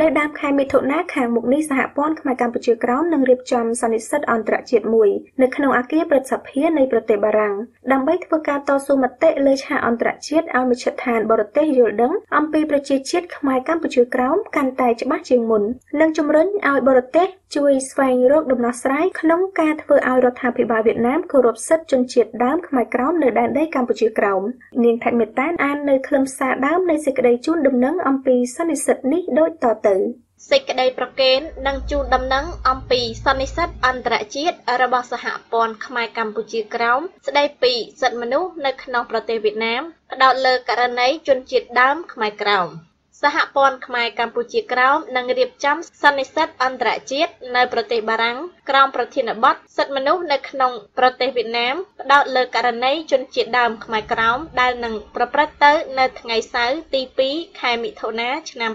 នៅដើមខែមិថុនាខាងមុខនេះសហព័ន្ធខ្មែរកម្ពុជាក្រោមនឹងរៀបចំសន្និសីទអន្តរជាតិមួយនៅក្នុងអគារព្រឹទ្ធសភានៃប្រទេសបារាំងដើម្បីធ្វើការតស៊ូមតិលើឆាកអន្តរជាតិឲ្យមជ្ឈដ្ឋានបរទេសយល់ដឹងអំពីប្រជាជាតិខ្មែរកម្ពុជាក្រោមកាន់តែច្បាស់ជាងមុននិងជំរុញឲ្យបរទេសជួយស្វែងរកដំណោះស្រាយក្នុងការធ្វើឲ្យរដ្ឋាភិបាលវៀតណាមគោរពសិទ្ធិជនជាតិដើមខ្មែរក្រោមនៅដែនដីកម្ពុជាក្រោមនាងថៃមេតានអាននៅខ្លឹមសារដើមនៃសេចក្តីជូនដំណឹងអំពីសន្និសីទនេះដូចតទៅសេចក្តីប្រកេននិងជូនដំណឹងអំពីសន្និសីទអន្តរជាតិរបស់សហព័ន្ធខ្មែរកម្ពុជាក្រោមស្តីពីសិទ្ធិមនុស្សនៅក្នុងប្រទេសវៀតណាមផ្ដោតលើករណីជនជាតិដើមខ្មែរក្រោម សហព័ន្ធខ្មែរកម្ពុជាក្រោមនឹងរៀបចំសន្និសីទអន្តរជាតិនៅប្រទេសបារាំងក្រោមប្រធានបទសិទ្ធិមនុស្សនៅក្នុងប្រទេសវៀតណាមផ្ដោតលើករណីជនជាតិដើមខ្មែរក្រោមដែលនឹងប្រព្រឹត្តទៅនៅថ្ងៃសៅរ៍ទី2ខែមិថុនាឆ្នាំ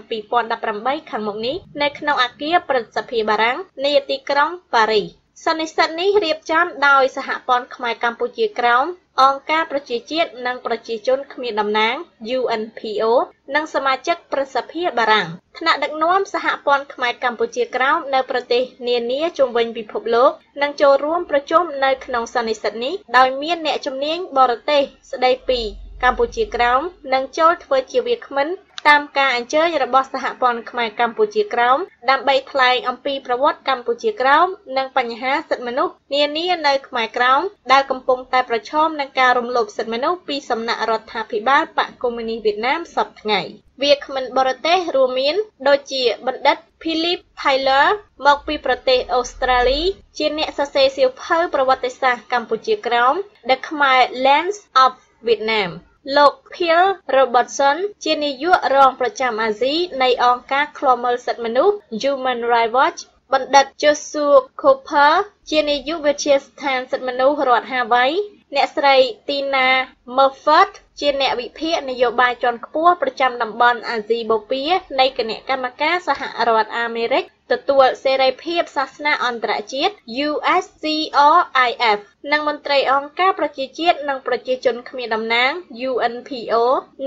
2018ខាងមុខនេះនៅក្នុងអគារព្រឹទ្ធសភាបារាំងនាទីក្រុងប៉ារីសសន្និសីទនេះរៀបចំដោយសហព័ន្ធខ្មែរកម្ពុជាក្រោម អង្គការប្រជាជាតិនិងប្រជាជនគ្មានតំណាង UNPO និងសមាជិកប្រសិទ្ធិបារាំងថ្នាក់ដឹកនាំសហព័ន្ធខ្មែរកម្ពុជាក្រោមនៅប្រទេសនានាជុំវិញពិភពលោកនឹងចូលរួមប្រជុំនៅក្នុងសន្និសីទនេះដោយមានអ្នកជំនាញបរទេសស្ដីពីកម្ពុជាក្រោមនិងចូលធ្វើជាវាគ្មិន តាមការអញ្ជើញរបស់សហព័ន្ធខ្មែរកម្ពុជាក្រោមដើម្បីថ្លែងអំពីប្រវត្តិកម្ពុជាក្រោមនិងបញ្ហាសិទ្ធិមនុស្សនានានៅខ្មែរក្រោមដែលកំពុងតែប្រឈមនឹងការរំលោភសិទ្ធិមនុស្សពីសំណាក់រដ្ឋាភិបាលបកកុម្មុយនីសវៀតណាមសប្តាហ៍ថ្ងៃវាគ្មិនបរទេសរួមមានដូចជាបណ្ឌិត Philip Tyler មកពីប្រទេសអូស្ត្រាលី ជាអ្នកសរសេរសៀវភៅប្រវត្តិសាស្ត្រកម្ពុជាក្រោម The Khmer Lens of Vietnam លោក Phil Robertson ជានាយករងប្រចាំអាស៊ីនៃអង្គការឃ្លាំមើលសិទ្ធិមនុស្ស Human Rights Watch បណ្ឌិត Joshua Cooper ជានាយកវិទ្យាស្ថានសិទ្ធិមនុស្សរដ្ឋ Hawaii អ្នកស្រី Tina Moffat ជាអ្នកវិភាគនយោបាយជាន់ខ្ពស់ប្រចាំតំបន់អាស៊ីបូព៌ានៃគណៈកម្មការសហរដ្ឋអាមេរិកទទួលសេរីភាពសាសនាអន្តរជាតិ USCRIF និងមន្ត្រីអង្គការប្រជាជាតិនិងប្រជាជនគ្មានតំណាង UNPO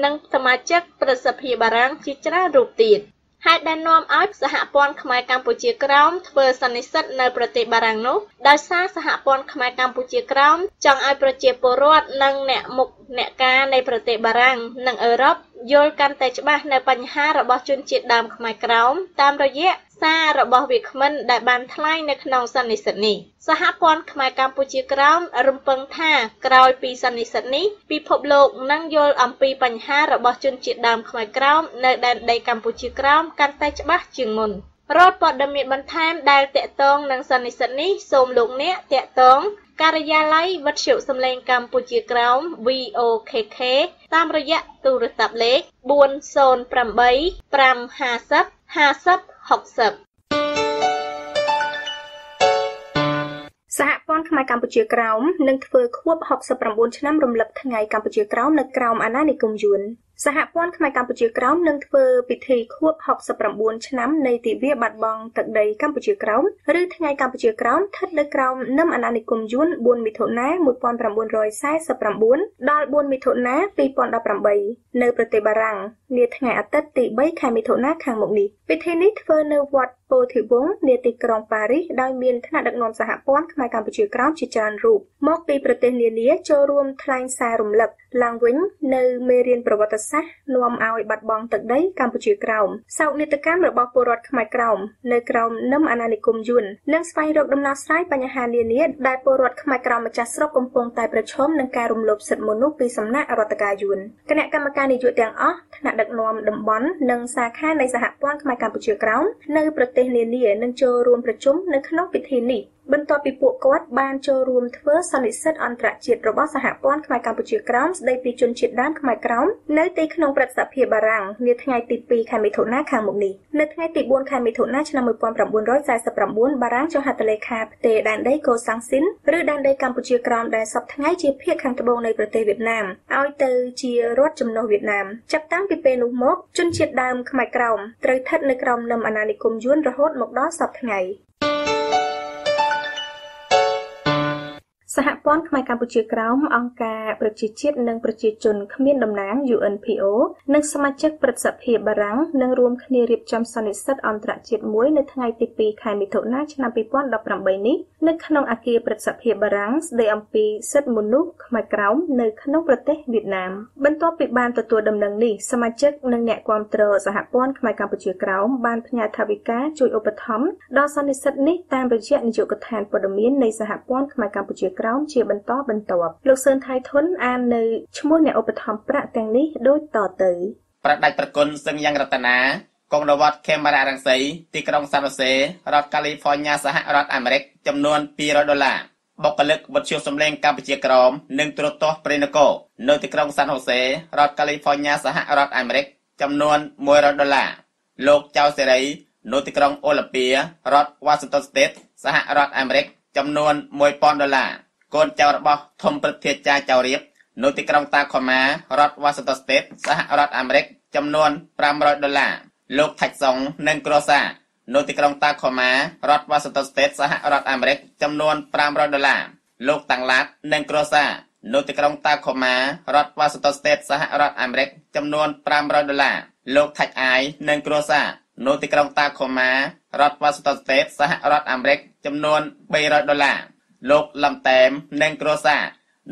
និងសមាជិកប្រសិទ្ធិបារាំងជាច្រើនរូបទៀត ហេតុដែលនាំឲ្យសហព័ន្ធខ្មែរកម្ពុជាក្រោមធ្វើសន្និសីទនៅប្រទេសបារាំងនោះដោយសារសហព័ន្ធខ្មែរកម្ពុជាក្រោមចង់ឲ្យប្រជាពលរដ្ឋនិងអ្នកមុខអ្នកការនៃប្រទេសបារាំងនិងអឺរ៉ុបយល់កាន់តែច្បាស់នៅបញ្ហារបស់ជនជាតិដើមខ្មែរក្រោមតាមរយៈ សាររបស់វាគ្មិនដែលបានថ្លែងនៅក្នុងសន្និសីទនេះសហព័ន្ធខ្មែរកម្ពុជាក្រោមរំពឹងថាក្រោយពីសន្និសីទនេះពិភពលោកនឹងយល់អំពីបញ្ហារបស់ជនជាតិដើមខ្មែរក្រោមនៅដែនដីកម្ពុជាក្រោមកាន់តែច្បាស់ជាងមុនរតព័ត៌មានបន្ថែមដែលតកតងនឹងសន្និសីទនេះសូមលោកអ្នកតកតងការិយាល័យវិទ្យុសំឡេងកម្ពុជាក្រោម VOKK តាមរយៈទូរស័ព្ទលេខ408 550 50 60សហព័ន្ធខ្មែរកម្ពុជាក្រោមនឹងធ្វើខួប69ឆ្នាំរំលឹកថ្ងៃកម្ពុជាក្រោមនៅក្រោមអាណានិគមយួនសហព័ន្ធខ្មែរកម្ពុជាក្រោមនឹងធ្វើពិធីខួប69ឆ្នាំនៃទិវាបាត់បង់ទឹកដីកម្ពុជាក្រោមឬថ្ងៃកម្ពុជាក្រោមស្ថិតនៅក្រោមនឹមអាណានិគមយួន4មិថុនា1949ដល់4មិថុនា2018នៅប្រទេសបារាំងនាថ្ងៃអាទិត្យទី3ខែមិថុនាខាងមុខនេះពិធីនេះធ្វើនៅវត្ត ពោធិវង្សនាទីក្រុងប៉ារីសដោយមានថ្នាក់ដឹកនាំសហព័ន្ធខ្មែរកម្ពុជាក្រោមជាច្រើនរូបមកពីប្រទេសនានាចូលរួមថ្លែងសាររំលឹកឡើងវិញនៅមេរៀនប្រវត្តិសាស្ត្រនាំឲ្យបាត់បង់ទឹកដីកម្ពុជាក្រោមសោកនាដកម្មរបស់ពលរដ្ឋខ្មែរក្រោមនៅក្រោមនឹមអាណានិគមយួននិងស្វែងរកដំណោះស្រាយបញ្ហានានាដែលពលរដ្ឋខ្មែរក្រោមម្ចាស់ស្រុកកំពុងតែប្រឈមនឹងការរំលោភសិទ្ធិមនុស្សពីសំណាក់រដ្ឋការយួនគណៈកម្មការនយោបាយទាំងអស់ថ្នាក់ដឹកនាំតំបន់និងសាខានៃសហព័ន្ធខ្មែរកម្ពុជាក្រោមនៅប្រទេសនានានឹងចូលរួមប្រជុំនៅក្នុងពិធីនេះបន្ទាប់ពីពួកគាត់បានចូលរួមធ្វើសន្និសីទអន្តរជាតិរបស់សហព័ន្ធខ្មែរកម្ពុជាក្រោមស្ដីពីជនជាតិដើមខ្មែរក្រោមនៅទីក្នុងព្រឹទ្ធសភាបារាំងនាថ្ងៃទី2ខែមិថុនាខាងមុខនេះនៅថ្ងៃទី4ខែមិថុនាឆ្នាំ1949បារាំងចុះហត្ថលេខាផ្ទេរដែនដីកូសាំងស៊ីនឬដែនដីកម្ពុជាក្រោមដែលសពថ្ងៃជាភាគខាងត្បូងនៃប្រទេសវៀតណាមឲ្យទៅជារដ្ឋចំណុះវៀតណាមចាប់តាំងពីពេលនោះមកជនជាតិដើមខ្មែរក្រោមត្រូវស្ថិតនៅក្រោមនឹមអាណានិគមយួនរហូតមកដល់សពថ្ងៃ សសហព័ន្ធខ្មែរកម្ពុជាក្រោមអង្គការប្រជាជាតិនិងប្រជាជនគ្មានតំណាង UNPO និងសមាជិកព្រឹទ្ធសភាបារាំងនឹងរួមគ្នារៀបចំសន្និសីទអន្តរជាតិមួយនៅថ្ងៃទី2ខែមិថុនាឆ្នាំ2018នេះនៅក្នុងអគារព្រឹទ្ធសភាបារាំងស្ដីអំពីសិទ្ធិមនុស្សខ្មែរក្រោមនៅក្នុងប្រទេសវៀតណាមបន្ទាប់ពីបានទទួលដំណឹងនេះសមាជិកនិងអ្នកគាំទ្រសហព័ន្ធខ្មែរកម្ពុជាក្រោមបានផ្ញើថវិកាជួយឧបត្ថម្ភដល់សន្និសីទនេះតាមរយៈនាយកដ្ឋានព័ត៌មាននៃសហព័ន្ធខ្មែរកម្ពុជាក្រោមជាបន្តបន្ទាប់លោកសឿនថៃធុនអាននៅឈ្មោះអ្នកឧបត្ថម្ភប្រាក់ទាំងនេះដូចតទៅប្រដាច់ប្រគុណសឹងយ៉ាងរតនាកងរវត្តខេមរៈរង្សីទីក្រុងសានអូសេរដ្ឋកាលីហ្វ័រញ៉ាសហរដ្ឋអាមេរិកចំនួន200ដុល្លារបុគ្គលិកវត្តជសំលេងកម្ពុជាក្រមនិងត្រួតទាស់ព្រៃនគរនៅទីក្រុងសានហូសេរដ្ឋកាលីហ្វ័រញ៉ាសហរដ្ឋអាមេរិកចំនួន100ដុល្លារលោកចៅសេរីនៅទីក្រុងអូឡាពីរដ្ឋ Washington State សហរដ្ឋអាមេរិកចំនួន1000ដុល្លារ កូនចៅរបស់ធំព្រឹទ្ធាចារ្យចៅរៀបនៅទីក្រុងតាខូម៉ារដ្ឋ Washington State សហរដ្ឋអាមេរិកចំនួន500ដុល្លារលោកថាច់សុងនិងគ្រួសារនៅទីក្រុងតាខូម៉ារដ្ឋ Washington State សហរដ្ឋអាមេរិកចំនួន500ដុល្លារលោកតាំងឡាតនិងគ្រួសារនៅទីក្រុងតាខូម៉ារដ្ឋ Washington State សហរដ្ឋអាមេរិកចំនួន500ដុល្លារលោកថាច់អាយនិងគ្រួសារនៅទីក្រុងតាខូម៉ារដ្ឋ Washington State សហរដ្ឋអាមេរិកចំនួន300ដុល្លារ លោកលំតែមនិងគ្រួសារ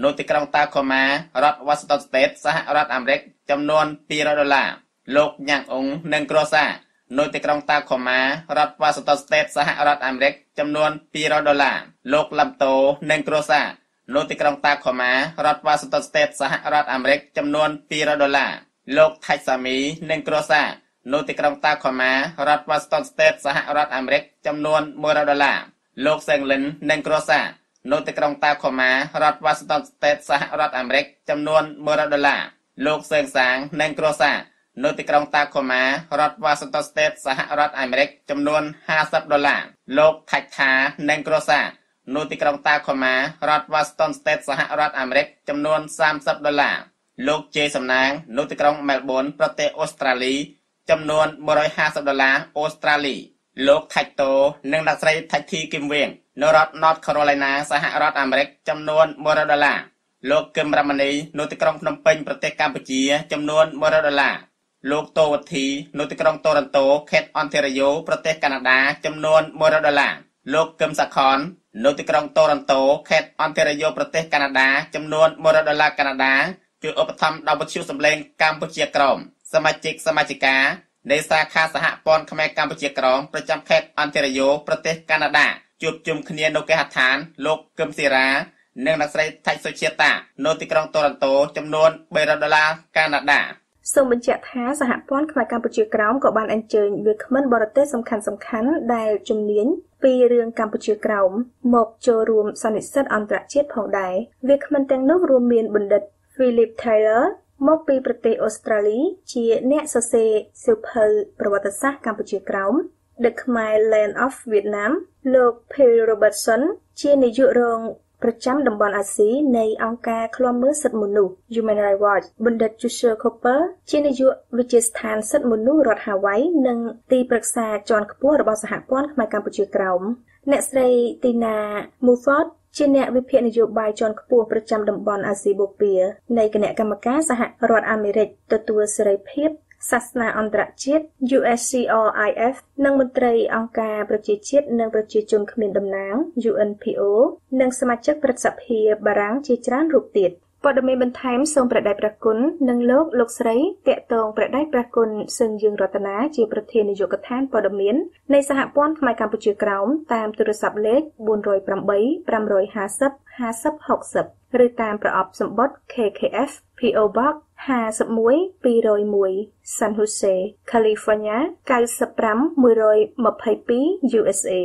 នៅទីក្រុងតាខូម៉ារដ្ឋ Washington State សហរដ្ឋអាមេរិកចំនួន200ដុល្លារលោកញ៉ាំងអ៊ុងនិងគ្រួសារនៅទីក្រុងតាខូម៉ារដ្ឋ Washington State សហរដ្ឋអាមេរិកចំនួន200ដុល្លារលោកលំតូនិងគ្រួសារនៅទីក្រុងតាខូម៉ារដ្ឋ Washington State សហរដ្ឋអាមេរិកចំនួន200ដុល្លារលោកថៃសាមីនិងគ្រួសារនៅទីក្រុងតាខូម៉ារដ្ឋ Washington State សហរដ្ឋអាមេរិកចំនួន100ដុល្លារលោកសេងលិននិងគ្រួសារ នៅទីក្រុងតាខូម៉ារដ្ឋ Washington State សហរដ្ឋអាមេរិកចំនួន100ដុល្លារលោកសេងសាងនិងគ្រួសារនៅទីក្រុងតាខូម៉ារដ្ឋ Washington State សហរដ្ឋអាមេរិកចំនួន50ដុល្លារលោកថាច់ថានិងគ្រួសារនៅទីក្រុងតាខូម៉ារដ្ឋ Washington State សហរដ្ឋអាមេរិកចំនួន30ដុល្លារលោកជេសំណាងនៅទីក្រុង Melbourne ប្រទេសអូស្ត្រាលីចំនួន150ដុល្លារអូស្ត្រាលីលោកថាច់តូនិងអ្នកស្រីថាច់ធីគឹមវៀង នៅរដ្ឋ North Carolina សហរដ្ឋអាមេរិកចំនួន100ដុល្លារលោកគឹមរមនីនៅទីក្រុងភ្នំពេញប្រទេសកម្ពុជា ចំនួន100ដុល្លារលោកតូវធីនៅទីក្រុងតូរ៉ន្តូខេត្តអនតារីយ៉ូប្រទេសកាណាដាចំនួន100ដុល្លារលោកកឹមសាខននៅទីក្រុងតូរ៉ន្តូខេត្តអនតារីយ៉ូប្រទេសកាណាដាចំនួន100ដុល្លារកាណាដាជួយឧបត្ថម្ភដល់វិទ្យុសម្លេងកម្ពុជាក្រមសមាជិកសមាជិកានៃសាខាសហព័ន្ធខ្មែរកម្ពុជាក្រមប្រចាំខេត្តអន្តរយោប្រទេសកាណាដា ជួបជុំគ្នានៅគេហដ្ឋានលោកកឹមស៊ីរ៉ានិងអ្នកស្រីថៃសុជាតានៅទីក្រុងតូរ៉ន្តូចំនួន300ដុល្លារកាណាដាសូមបញ្ជាក់ថាសហព័ន្ធខ្មែរកម្ពុជាក្រោមក៏បានអញ្ជើញវាគ្មិនបរទេសសំខាន់សំខាន់ដែលជំនាញពីរឿងកម្ពុជាក្រោមមកចូលរួមសន្និសីទអន្តរជាតិផងដែរវាគ្មិនទាំងនោះរួមមានបណ្ឌិត Philip Taylor មកពីប្រទេសអូស្ត្រាលី ជាអ្នកសរសេរសៀវភៅប្រវត្តិសាស្ត្រកម្ពុជាក្រោម The Khmer Land of Vietnam លោក Phil Robertson ជានាយករងប្រចាំតំបន់អាស៊ីនៃអង្គការឃ្លាំមើលសិទ្ធិមនុស្ស Human Rights Watch បណ្ឌិត Joshua Cooper ជានាយកវិទ្យាស្ថានសិទ្ធិមនុស្សរដ្ឋ Hawaii និងទីប្រឹក្សាជាន់ខ្ពស់របស់សហព័ន្ធខ្មែរកម្ពុជាក្រោមអ្នកស្រី Tina Muford ជាអ្នកវិភាគនយោបាយជាន់ខ្ពស់ប្រចាំតំបន់អាស៊ីបូព៌ានៃគណៈកម្មការសហរដ្ឋអាមេរិកទទួលសេរីភាព សាសនាអន្តរជាតិ USCRIF និងមន្ត្រីអង្គការប្រជាជាតិនិងប្រជាជនគ្មានតំណាង UNPO និងសមាជិកព្រឹទ្ធសភាបារាំងជាច្រើនរូបទៀត។ ព័ត៌មានបន្ថែមសូមប្រដេចព្រះគុណនិងលោកលោកស្រីតាក់ទងប្រដេចព្រះគុណសឹងយើងរតនាជាប្រធាននាយកដ្ឋានព័ត៌មាននៃសហព័ន្ធខ្មែរកម្ពុជាក្រោមតាមទូរស័ព្ទលេខ408 550 5060ឬតាមប្រអប់សម្បត្តិ KKF PO Box 51201 San Jose California 95122 USA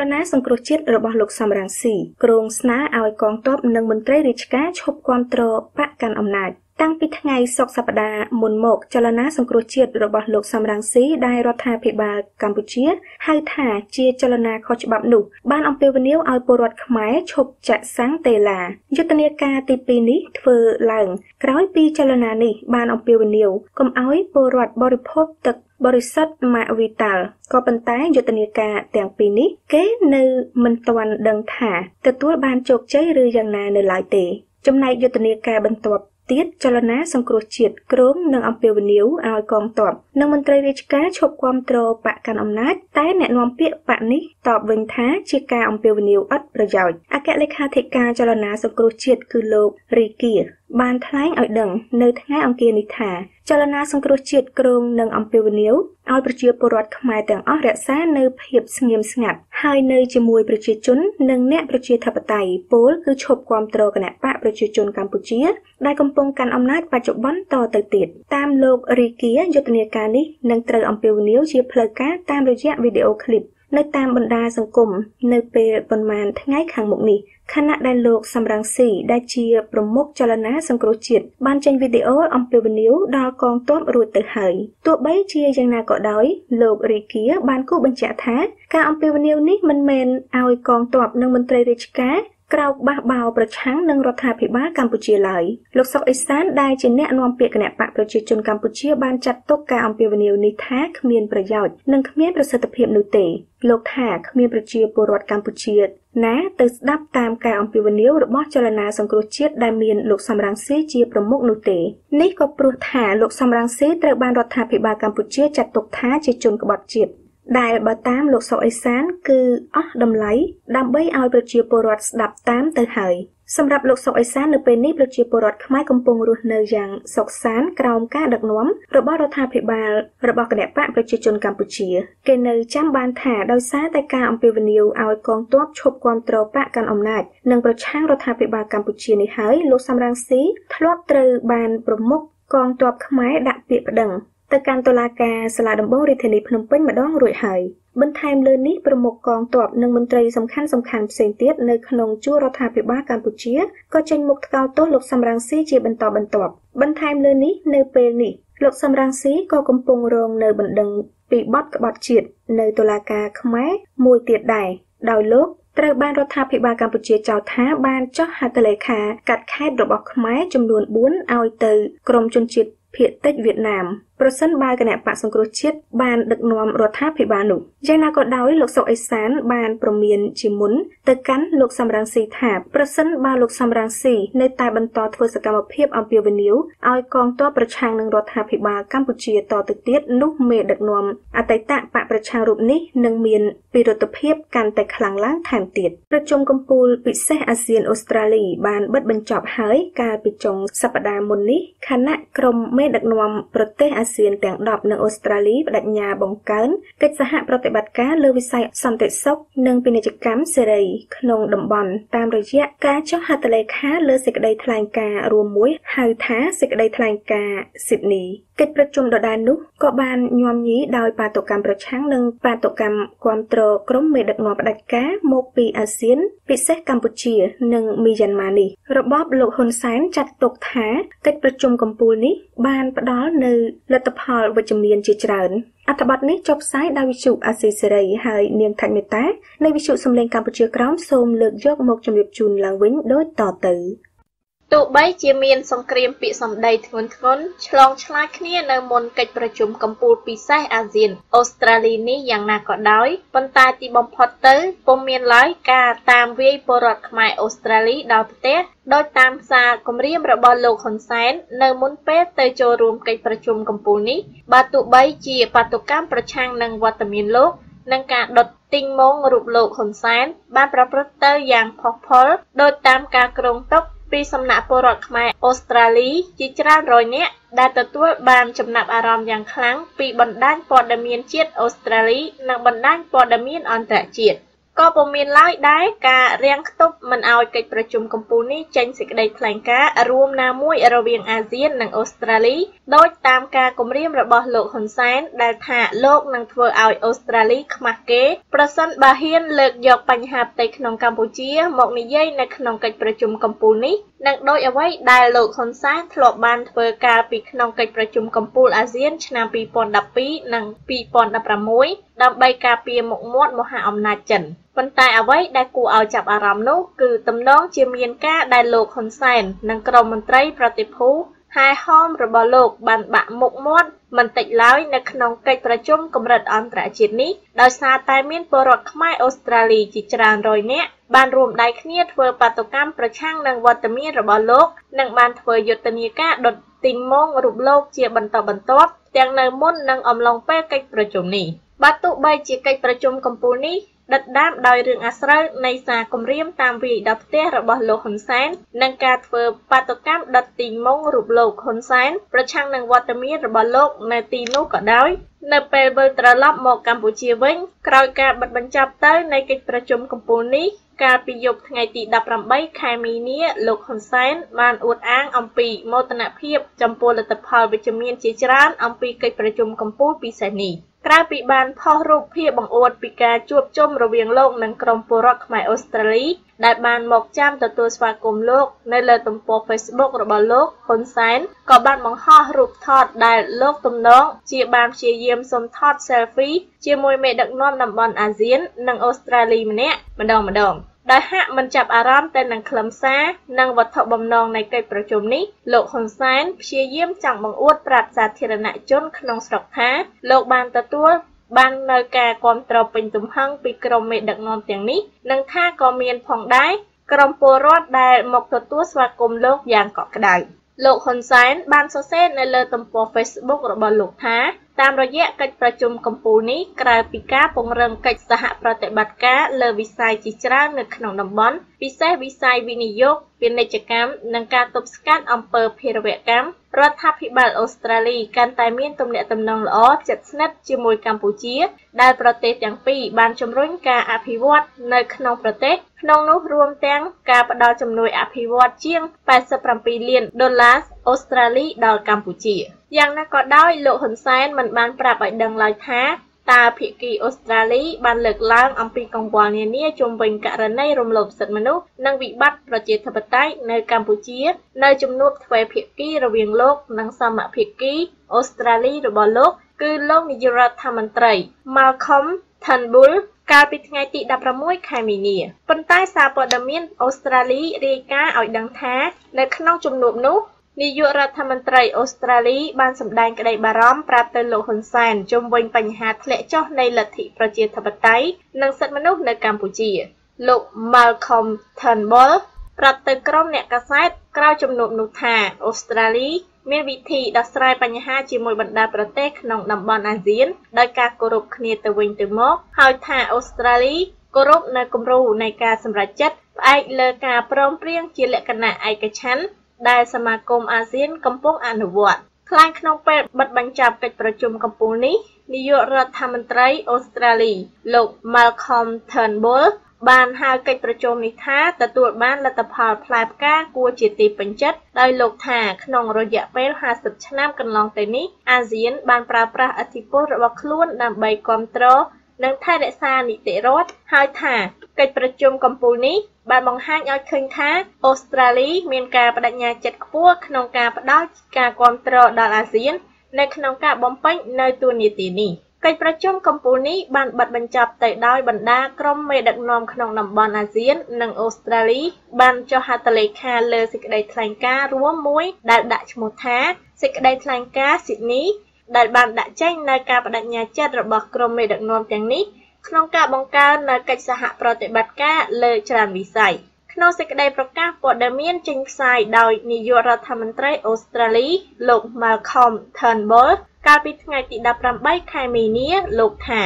លនាសង្គ្រោះជាតិរបស់លោកសំរងស៊ីគ្រោងស្នើឲ្យកងទ័ពនិងមន្ត្រីរាជការឈប់គាំទ្របកកាន់អំណាចតាំងពីថ្ងៃសុក្រសប្តាហ៍មុនមកចលនាសង្គ្រោះជាតិរបស់លោកសំរងស៊ីដែលរដ្ឋាភិបាលកម្ពុជាហៅថាជាចលនាខុសច្បាប់នោះបានអំពាវនាវឲ្យពលរដ្ឋខ្មែរឈប់ចាក់សាំងតេឡាយុទ្ធនាការទី2នេះធ្វើឡើង ក្រោយពីចលនានេះបានអំពាវនាវកុំឲ្យពលរដ្ឋបរិភោគទឹក បរិសុទ្ធម៉ាវីតាល់ក៏ប៉ុន្តែយុទ្ធនាការទាំងពីរនេះ គេនៅមិនទាន់ដឹងថាទទួលបានជោគជ័យឬយ៉ាងណានៅឡើយទេ ចំណែកយុទ្ធនាការបន្ទាប់ទៀតចលនាសង្គ្រោះជាតិគ្រងនឹងអំពាវនាវឲ្យកងទ័ពនិងមន្ត្រីរាជការឈប់គាំទ្របកកាន់អំណាចតែអ្នកនាំពាក្យបកនេះតបវិញថាជាការអំពាវនាវឥតប្រយោជន៍អគ្គលេខាធិការចលនាសង្គ្រោះជាតិគឺលោករីគៀ បានថ្លែងឲ្យដឹងនៅថ្ងៃអង្គារនេះថាចលនាសង្គ្រោះជាតិគ្រងនឹងអំពាវនាវឲ្យប្រជាពលរដ្ឋខ្មែរទាំងអស់រក្សានៅភាពស្ងៀមស្ងាត់ហើយនៅជាមួយប្រជាជននិងអ្នកប្រជាធិបតេយ្យពលគឺឈប់គ្រប់គ្រងគណៈបកប្រជាជនកម្ពុជាដែលកំពុងកាន់អំណាចបច្ចុប្បន្នតទៅទៀតតាមលោករីគៀយុទ្ធនាការនេះនឹងត្រូវអំពាវនាវជាផ្លូវការតាមរយៈវីដេអូឃ្លីប នៅតាមបណ្ដាសង្គមនៅពេលប៉ុន្មានថ្ងៃខាងមុខនេះខណៈដែលលោកសំរងស៊ីដែលជាប្រមុខចលនាសង្គ្រោះជាតិបានចេញវីដេអូអំពាវនាវដល់កងទ័ពរួចទៅហើយទោះបីជាយ៉ាងណាក៏ដោយលោករីគៀបានគូបញ្ជាក់ថាការអំពាវនាវនេះមិនមែនឲ្យកងទ័ពនិងមន្ត្រីរាជការ ក្រោកបះបោប្រឆាំងនឹងរដ្ឋាភិបាលកម្ពុជាឡើយលោកសុកអេសានដែលជាអ្នកនាំពាក្យគណៈបកប្រជាជនកម្ពុជាបានចាត់ទុកការអំពាវនាវនេះថាគ្មានប្រយោជន៍និងគ្មានប្រសិទ្ធភាពនោះទេលោកថាគ្មានប្រជាពលរដ្ឋកម្ពុជាណាទៅស្ដាប់តាមការអំពាវនាវរបស់ចលនាសង្គ្រោះជាតិដែលមានលោកសំរងស៊ីជាប្រមុខនោះទេនេះក៏ព្រោះថាលោកសំរងស៊ីត្រូវបានរដ្ឋាភិបាលកម្ពុជាចាត់ទុកថាជាជនក្បត់ជាតិ ដែលបើតាមលោកសុកអេសាន គឺអស់តម្លៃដើម្បីឲ្យប្រជាពលរដ្ឋស្ដាប់តាមទៅហើយសម្រាប់លោកសុកអេសាននៅពេលនេះប្រជាពលរដ្ឋខ្មែរកំពុងរស់នៅយ៉ាងសុខសាន្តក្រោមការដឹកនាំរបស់រដ្ឋាភិបាលរបស់គណបកប្រជាជនកម្ពុជា គេនៅចាំបានថាដោយសារតែការអំពាវនាវឲ្យកងទ័ពឈប់គ្រប់គ្រងបកកាន់អំណាចនិងប្រឆាំងរដ្ឋាភិបាលកម្ពុជានេះហើយលោកសំរងស៊ីធ្លាប់ត្រូវបានប្រមុខកងទ័ពខ្មែរដាក់ពាក្យប្តឹង ទៅកាន់តុលាការសាលាដំបងរាជធានីភ្នំពេញម្ដងរួចហើយបន្ថែមលើនេះប្រមុខកងទ័ពនិងមន្ត្រីសំខាន់សំខាន់ផ្សេងទៀតនៅក្នុងជួររដ្ឋាភិបាលកម្ពុជាក៏ចេញមុខថ្កោលទោសលោកសំរងស៊ីជាបន្តបន្ទាប់បន្ថែមលើនេះនៅពេលនេះលោកសំរងស៊ីក៏កំពុងរងនៅបណ្ដឹងពីបទក្បត់ជាតិនៅតុលាការខ្មែរមួយទៀតដែរដោយលោកត្រូវបានរដ្ឋាភិបាលកម្ពុជាចោទថាបានចុះហត្ថលេខាកាត់ខេត្តរបស់ខ្មែរចំនួន4ឲ្យទៅក្រមជនជាតិភាគតិចវៀតណាម ប្រសិនបើគណៈបកសង្គ្រោះជាតិបានដឹកនាំរដ្ឋាភិបាលនោះយ៉ាងណាក៏ដោយលោកសុកអេសានបានប្រមានជាមុនទៅកាន់លោកសំរងស៊ីថាប្រសិនបើលោកសំរងស៊ីនៅតែបន្តធ្វើសកម្មភាពអំពាវនាវឲ្យកងទ័ពប្រឆាំងនឹងរដ្ឋាភិបាលកម្ពុជាតទៅទៀតនោះមេដឹកនាំអតីតបកប្រឆាំងរូបនេះនឹងមានពិរុទ្ធភាពកាន់តែខ្លាំងឡើងថែមទៀតប្រជុំកំពូលពិសេសអាស៊ានអូស្ត្រាលីបានបិទបញ្ចប់ហើយកាលពីចុងសប្តាហ៍មុននេះគណៈក្រុមមេដឹកនាំប្រទេសអាស៊ានទាំង10នៅអូស្ត្រាលីបដិញ្ញាបង្កើនកិច្ចសហប្រតិបត្តិការលើវិស័យសន្តិសុខនិងពាណិជ្ជកម្មសេរីក្នុងតំបន់តាមរយៈការចុះហត្ថលេខាលើសេចក្តីថ្លែងការណ៍រួមមួយហៅថាសេចក្តីថ្លែងការណ៍ស៊ីដនីកិច្ចប្រជុំដដែលនោះក៏បានញោមញីដោយបាតុកម្មប្រឆាំងនិងបាតុកម្មគ្រប់គ្រងក្រុមមេដឹកនាំផ្ដាច់ការមកពីអាស៊ាន ពិសេសកម្ពុជា និងមីយ៉ាន់ម៉ានេះរបបលោកហ៊ុនសែនចាត់ទុកថាកិច្ចប្រជុំកំពូលនេះបានផ្ដល់នូវលទ្ធផលវិជ្ជមានជាច្រើនអត្ថបទនេះចុះផ្សាយដោយវិទ្យុអាស៊ីសេរីហើយនាងថាច់មេតានៃវិទ្យុសំឡេងកម្ពុជាក្រោមសូមលើកយកមកជម្រាបជូនឡើងវិញដូចតទៅ ទោះបីជាមានសង្គ្រាមពាក្យសម្ដីធ្ងន់ធ្ងរឆ្លងឆ្លើយគ្នានៅមុនកិច្ចប្រជុំកំពូលពិសេសអាស៊ានអូស្ត្រាលីនេះយ៉ាងណាក៏ដោយប៉ុន្តែទីបំផុតទៅពុំមានឡើយការតាមវាយពលរដ្ឋខ្មែរអូស្ត្រាលីដល់ផ្ទះដោយតាមសារគម្រាមរបស់លោកហ៊ុនសែននៅមុនពេលទៅចូលរួមកិច្ចប្រជុំកំពូលនេះបើទោះបីជាបាតុកម្មប្រឆាំងនឹងវត្តមានលោកនិងការដុតទីងម៉ងរូបលោកហ៊ុនសែនបានប្រព្រឹត្តទៅយ៉ាងផុសផុលដោយតាមការគ្រោងទុក ពីសំណាក់ពលរដ្ឋខ្មែរអូស្ត្រាលីជាច្រើនរយនាក់ដែលទទួលបានចំណាប់អារម្មណ៍យ៉ាងខ្លាំងពីបណ្ដាញព័ត៌មានជាតិអូស្ត្រាលី និងបណ្ដាញព័ត៌មានអន្តរជាតិ ក៏ពុំមានឡើយដែរការរាំងខ្ទប់មិនឲ្យកិច្ចប្រជុំកំពូលនេះចេញសេចក្តីថ្លែងការណ៍រួមណាមួយរវាងអាស៊ាននិងអូស្ត្រាលីដោយតាមការគម្រាមរបស់លោកហ៊ុនសែនដែលថាលោកនឹងធ្វើឲ្យអូស្ត្រាលីខ្មាស់គេប្រសិនបើហ៊ានលើកយកបញ្ហាផ្ទៃក្នុងកម្ពុជាមកនិយាយនៅក្នុងកិច្ចប្រជុំកំពូលនេះ និងដោយអ្វីដែលលោកហ៊ុនសែនធ្លាប់បានធ្វើកាលពីក្នុងកិច្ចប្រជុំកំពូលអាស៊ានឆ្នាំ2012និង2016ដើម្បីការពារមុខមាត់មហាអំណាចចិនប៉ុន្តែអ្វីដែលគួរឲ្យចាប់អារម្មណ៍នោះគឺទំនងជាមានការដែលលោកហ៊ុនសែននិងក្រុមមន្ត្រីប្រតិភូ ហែហោមរបស់លោកបានបាក់មុខមាត់មិនតិចឡើយនៅក្នុងកិច្ចប្រជុំកម្រិតអន្តរជាតិនេះដោយសារតែមានពលរដ្ឋខ្មែរអូស្ត្រាលីជាច្រើនរយនាក់បានរួមដៃគ្នាធ្វើបាតុកម្មប្រឆាំងនឹងវត្តមានរបស់លោក និងបានធ្វើយុទ្ធនាការដុតទីងម៉ងរូបលោកជាបន្តបន្ទាប់ទាំងនៅមុននិងអំឡុងពេលកិច្ចប្រជុំនេះបើទោះបីជាកិច្ចប្រជុំកម្ពុជានេះ ដិតដាមដោយរឿងអាស្រូវនៃសារគម្រាមតាមវាយដល់ផ្ទះរបស់លោកហ៊ុនសែននិងការធ្វើបាតុកម្មដុតទីងម៉ុងរូបលោកហ៊ុនសែនប្រឆាំងនឹងវត្តមានរបស់លោកនៅទីនោះក៏ដោយនៅពេលវិលត្រឡប់មកកម្ពុជាវិញក្រោយការបិទបញ្ចប់ទៅនៃកិច្ចប្រជុំកំពូលនេះកាលពីយប់ថ្ងៃទី18ខែមីនាលោកហ៊ុនសែនបានអួតអាងអំពីមោទនភាពចំពោះលទ្ធផលវិជ្ជមានជាច្រើនអំពីកិច្ចប្រជុំកំពូលពិសេសនេះ។ ក្រៅពីបានផុសរូបភាពបង្អួតពីការជួបជុំរវាងលោកនិងក្រុមពលរដ្ឋខ្មែរអូស្ត្រាលី ដែលបានមកចាំទទួលស្វាគមន៍លោក នៅលើទំព័រ Facebook របស់លោកហ៊ុនសែនក៏បានបង្ហោះរូបថតដែលលោកទំនងជាបានព្យាយាមសុំថត selfie ជាមួយមេដឹកនាំតំបន់អាស៊ាន និងអូស្ត្រាលីម្នាក់ម្ដងម្ដង ដោយហាក់មិនចាប់អារម្មណ៍ទៅនឹងខ្លឹមសារនិងវត្ថុបំណងនៃកិច្ចប្រជុំនេះលោកហ៊ុនសែនព្យាយាមចង់បង្អួតប្រាប់សាធារណជនក្នុងស្រុកថាលោកបានទទួលបាននៅការគ្រប់គ្រងពេញទំហឹងពីក្រុមមេដឹកនាំទាំងនេះនិងថាក៏មានផងដែរក្រុមពលរដ្ឋដែលមកទទួលស្វាគមន៍លោកយ៉ាងកក់ក្ដៅលោកហ៊ុនសែនបានសរសេរនៅលើទំព័រ Facebook របស់លោកថា តាមរយៈកិច្ចប្រជុំកំពូលនេះក្រៅពីការពង្រឹងកិច្ចសហប្រតិបត្តិការលើវិស័យជាច្រើននៅក្នុងតំបន់ពិសេសវិស័យវិនិយោគពាណិជ្ជកម្មនិងការទប់ស្កាត់អំពើភេរវកម្មរដ្ឋាភិបាលអូស្ត្រាលីកាន់តែមានទំនាក់ទំនងល្អជិតស្និទ្ធជាមួយកម្ពុជា ដែលប្រទេសទាំងពីរបានជំរុញការអភិវឌ្ឍនៅក្នុងប្រទេសក្នុងនោះរួមទាំងការផ្តល់ជំនួយអភិវឌ្ឍជាង 87លានដុល្លារអូស្ត្រាលីដល់កម្ពុជាយ៉ាងណាក៏ដោយលោកហ៊ុនសែនមិនបានប្រាប់ឲ្យដឹងឡើយថាតើភាគីអូស្ត្រាលីបានលើកឡើងអំពីកង្វល់នានាជុំវិញករណីរំលោភសិទ្ធិមនុស្សនិងវិបត្តិប្រជាធិបតេយ្យនៅកម្ពុជា នៅជំនួបទ្វេភាគីរវាងលោកនិងសមភាគីអូស្ត្រាលីរបស់លោក គឺលោកនាយករដ្ឋមន្ត្រី Malcolm Turnbull កាលពីថ្ងៃទី16ខែមីនាប៉ុន្តែសារព័ត៌មានអូស្ត្រាលីរាយការណ៍ឲ្យដឹងថា នៅក្នុងជំនួបនោះ នាយករដ្ឋមន្ត្រីអូស្ត្រាលីបានសម្ដែងក្តីបារម្ភប្រាប់ទៅលោកហ៊ុនសែនជុំវិញបញ្ហាធ្លាក់ចុះនៃលទ្ធិប្រជាធិបតេយ្យនិងសិទ្ធិមនុស្សនៅកម្ពុជាលោក Malcolm Turnbull ប្រាប់ទៅក្រុមអ្នកកាសែតក្រោយជំនួបនោះថាអូស្ត្រាលីមានវិធីដោះស្រាយបញ្ហាជាមួយបណ្ដាប្រទេសក្នុងតំបន់អាស៊ានដោយការគោរពគ្នាទៅវិញទៅមកហើយថាអូស្ត្រាលីគោរពនៅគំរូនៃការសម្រេចចិត្តផ្អែកលើការព្រមព្រៀងជាលក្ខណៈឯកច្ឆន្ទ ដែលសមាគមអាស៊ានកំពុងអនុវត្តថ្លែងក្នុងពេលបិទបញ្ចប់កិច្ចប្រជុំកំពូលនេះនាយករដ្ឋមន្ត្រីអូស្ត្រាលី លោក Malcolm Turnbull បានហៅកិច្ចប្រជុំនេះថាទទួលបានលទ្ធផលផ្លែផ្កាគួរជាទីពេញចិត្តដោយលោកថាក្នុងរយៈពេល50ឆ្នាំកន្លងទៅនេះអាស៊ានបានប្រើប្រាស់ឥទ្ធិពលរបស់ខ្លួនដើម្បីគ្រប់គ្រង និងថែរក្សានីតិរដ្ឋហើយថាកិច្ចប្រជុំកំពូលនេះបានបង្ហាញឲ្យឃើញថាអូស្ត្រាលីមានការបដិញ្ញាចិត្តខ្ពស់ក្នុងការផ្ដល់ការគ្រប់គ្រងដល់អាស៊ាន នៅក្នុងការបំពេញនៅតួនាទីនេះកិច្ចប្រជុំកំពូលនេះបានបិទបញ្ចប់ទៅដោយបណ្ដាក្រុមមេដឹកនាំក្នុងតំបន់អាស៊ាន និងអូស្ត្រាលី បានចុះហត្ថលេខាលើសេចក្តីថ្លែងការណ៍រួមមួយដែលដាក់ឈ្មោះថាសេចក្តីថ្លែងការណ៍ស៊ីដនី ដែលបានដាក់ចេញនៅការបដិញ្ញាចិត្តរបស់ក្រុមមេដឹកនាំទាំងនេះក្នុងការបង្កើននូវកិច្ចសហប្រតិបត្តិការលើច្រើនវិស័យក្នុងសេចក្តីប្រកាសព័ត៌មានចេញផ្សាយដោយនាយករដ្ឋមន្ត្រីអូស្ត្រាលីលោក Malcolm Turnbull កាលពីថ្ងៃទី18ខែមីនាលោកថា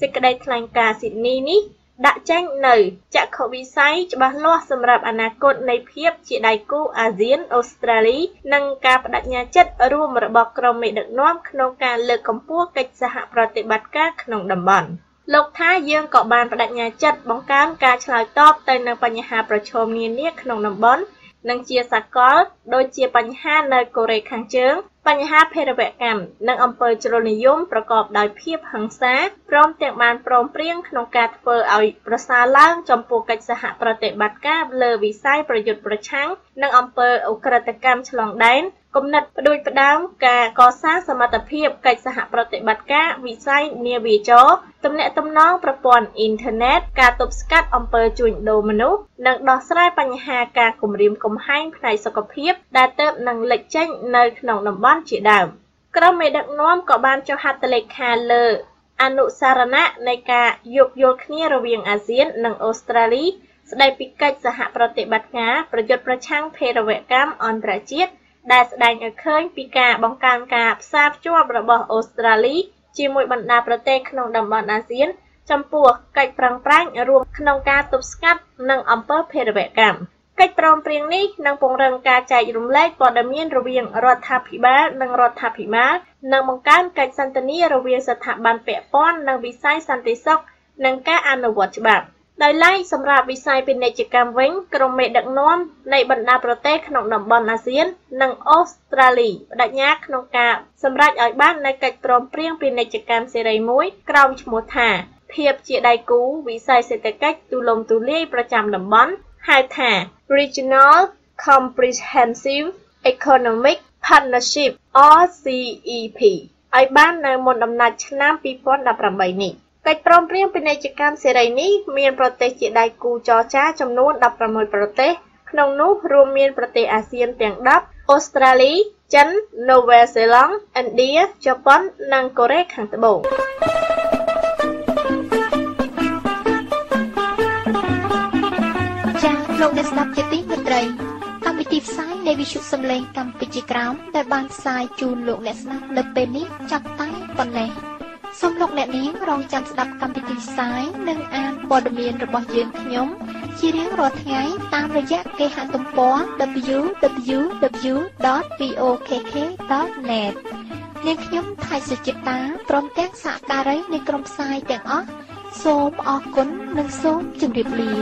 សេចក្តីថ្លែងការណ៍ស៊ីដនីនេះ ដាក់ចេញនៅចក្ខុវិស័យច្បាស់លាស់សម្រាប់អនាគតនៃភាពជាដៃគូអាស៊ានអូស្ត្រាលី និងការបដិញ្ញាចិត្តរួមរបស់ក្រុមមេដឹកនាំក្នុងការលើកកម្ពស់កិច្ចសហប្រតិបត្តិការក្នុងតំបន់លោកថាយើងក៏បានបដិញ្ញាចិត្តបង្កើនការឆ្លើយតបទៅនឹងបញ្ហាប្រឈមនានាក្នុងតំបន់និងជាសកល ដូចជាបញ្ហានៅកូរ៉េខាងជើង បញ្ហាភេរវកម្មនិងអំពើជ្រុលនិយមប្រកបដោយភាពហិង្សាព្រមទាំងបានព្រមព្រៀងក្នុងការធ្វើឲ្យប្រសើរឡើងចំពោះកិច្ចសហប្រតិបត្តិការលើវិស័យប្រយុទ្ធប្រឆាំងនិងអំពើអ ுக ្រិតកម្មឆ្លងដែន គំនិតផ្ដួចផ្ដើមការកសាងសមត្ថភាពកិច្ចសហប្រតិបត្តិការវិស័យនាវាចរទំនាក់ទំនងប្រព័ន្ធអ៊ីនធឺណិតការទប់ស្កាត់អំពើជួញដូរមនុស្សនិងដោះស្រាយបញ្ហាការគំរាមកំហែងផ្នែកសុខភាពដែលទើបនឹងលេចចេញនៅក្នុងតំបន់ជាដើមក្រុមមេដឹកនាំក៏បានចុះហត្ថលេខាលើអនុសារណៈនៃការយោគយល់គ្នារវាងអាស៊ាន និងអូស្ត្រាលីស្ដីពីកិច្ចសហប្រតិបត្តិការប្រយុទ្ធប្រឆាំងភេរវកម្មអន្តរជាតិ ដែលស្ដែងឲ្យឃើញពីការបង្កើនការផ្សារភ្ជាប់របស់អូស្ត្រាលីជាមួយបណ្ដាប្រទេសក្នុងតំបន់អាស៊ាន ចំពោះកិច្ចប្រឹងប្រែងរួមក្នុងការទប់ស្កាត់និងអំពើភេរវកម្មកិច្ចព្រមព្រៀងនេះនឹងពង្រឹងការចែករំលែកព័ត៌មានរវាងរដ្ឋាភិបាលនិងរដ្ឋាភិបាលនិងបង្កើនកិច្ចសន្ទនារវាងស្ថាប័នពាក់ព័ន្ធនិងវិស័យសន្តិសុខនិងការអនុវត្តច្បាប់។ ដោយឡែកសម្រាប់វិស័យពាណិជ្ជកម្មវិញក្រុមមេដឹកនាំនៃបណ្ដាប្រទេសក្នុងតំបន់អាស៊ាន និងអូស្ត្រាលីបដិញ្ញាក្នុងការសម្រេចឲ្យបាននូវកិច្ចព្រមព្រៀងពាណិជ្ជកម្មសេរីមួយក្រោមឈ្មោះថា ភាពជាដៃគូវិស័យសេដ្ឋកិច្ចទូលំទូលាយប្រចាំតំបន់ហៅថា Regional Comprehensive Economic Partnership RCEP ឲ្យបាននៅមុនដំណាច់ឆ្នាំ2018នេះ កិច្ចព្រមព្រៀងពាណិជ្ជកម្មសេរីនេះមានប្រទេសជាដៃគូចរចាចំនួន16ប្រទេស ក្នុងនោះរួមមានប្រទេសអាស៊ានទាំង10អូស្ត្រាលី ចិន នូវែលសេឡង់ឥណ្ឌាជប៉ុន និងកូរ៉េខាងត្បូងចា៎លោកអ្នកស្ដាប់ជាទីមេត្រីកម្មវិធីផ្សាយនៃវិទ្យុសំឡេងកម្ពុជាក្រោមដែលបានផ្សាយជូនលោកអ្នកស្ដាប់នៅពេលនេះចាប់តែប៉ុណ្ណេះ សូមលោកអ្នកនាងរងចាំស្ដាប់កម្មវិធីផ្សាយនិងអានព័ត៌មានរបស់យើងខ្ញុំជារៀងរាល់ថ្ងៃតាមរយៈគេហទំព័រ www.vokk.net នាងខ្ញុំថៃសុចិតាព្រមទាំងសហការីនៃក្រុមផ្សាយទាំងអស់សូមអរគុណនិងសូមជម្រាបលា